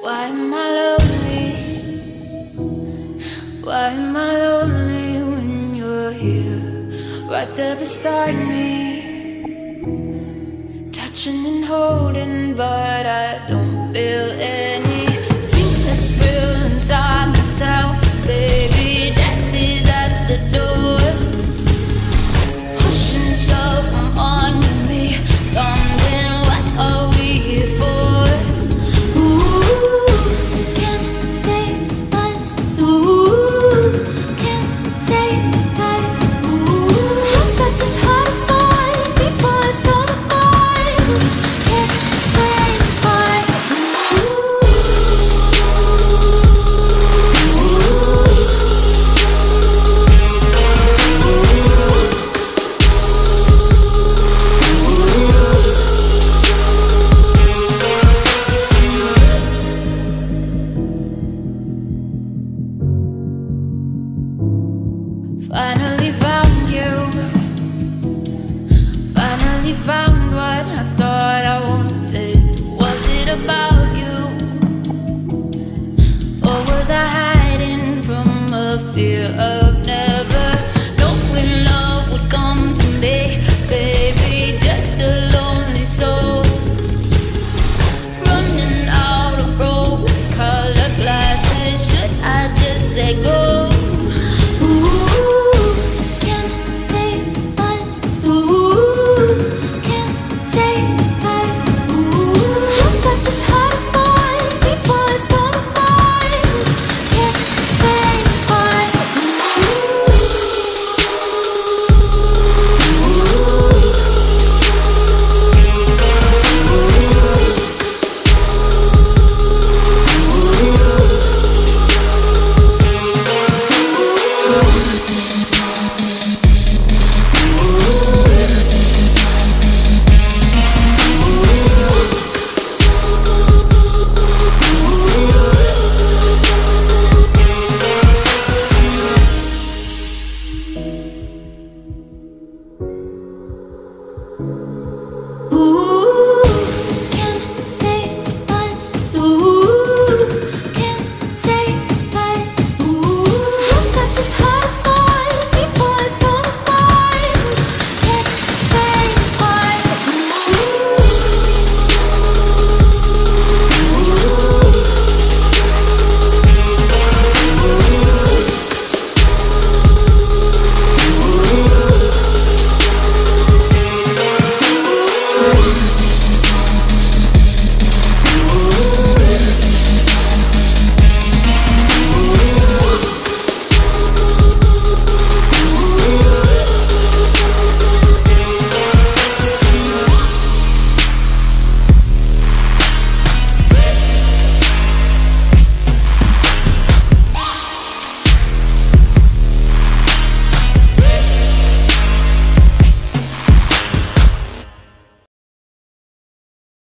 Why am I lonely? Why am I lonely when you're here, right there beside me? Touching and holding, but Finally found you. Finally found what I thought I wanted. Was it about you? Or was I hiding from a fear of?